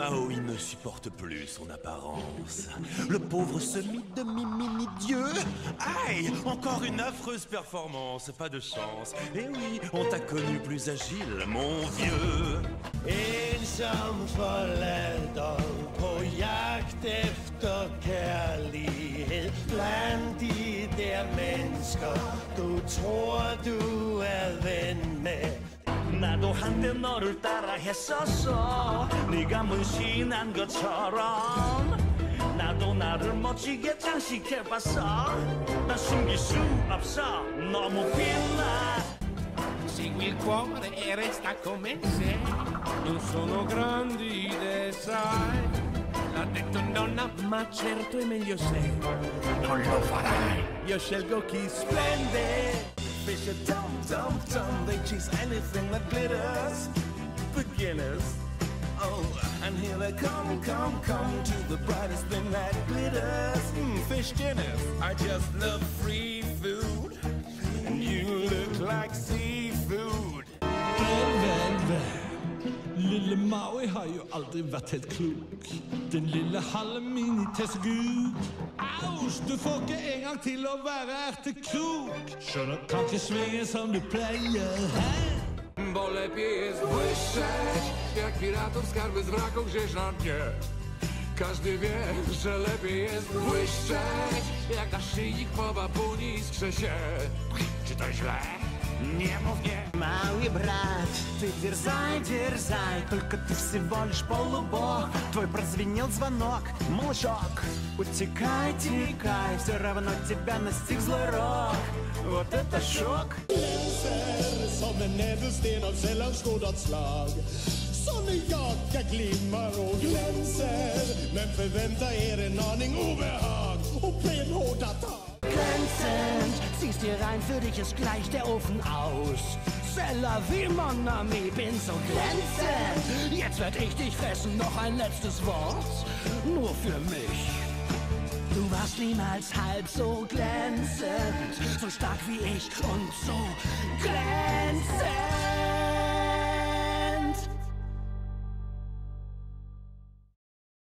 Mao, il ne supporte plus son apparence. Le pauvre semi-demi-mini-dieu. Aïe, encore une affreuse performance, pas de chance. Eh oui, on t'a connu plus agile, mon vieux. Efter kærlighed Blandt de du 한때 너를 따라 했었어 네가 문신한 것처럼 나도 나를 멋지게 장식해봤어 난 숨길 수 없어 너무 빛나 Segui il cuore e resta come sei. Non sono grandi idee, sai. L'ha detto nonna, ma certo è meglio se non lo farai. Io scelgo chi splende. Fish are dum dum dum, they chase anything that glitters. Beginners. Oh, and here they come, come, come to the brightest thing that glitters. Mm, fish dinners. I just love free food. Maui har jo aldri vært helt klok. Den lille halve mini-Tessegud. Aus, du får ikke engang til å være ertekrok. Skjønner, kan ikke svinge som du pleier her. Bo lepiej jest błyszczeć Jak piratów skarby z wraku gdzieś na dnie Każdy wie, że lepiej jest błyszczeć Jak na szyjnik po babuni skrze się Czy to źle? Mów nie Маły брат, ты дерзай, дерзай Только ты всего лишь полубог. Твой прозвенел звонок, малышок Утекай, текай Все равно тебя настиг злой рок. Вот это шок. Som en ädelsten glimmar och glänser Men förvänta er en aning obehag och benhårda tag Glänzend, ziehst dir rein, für dich ist gleich der Ofen aus. Cella wie mon ami, bin so glänzend. Jetzt werd ich dich fressen, noch ein letztes Wort. Nur für mich. Du warst niemals halb so glänzend, so stark wie ich und so glänzend.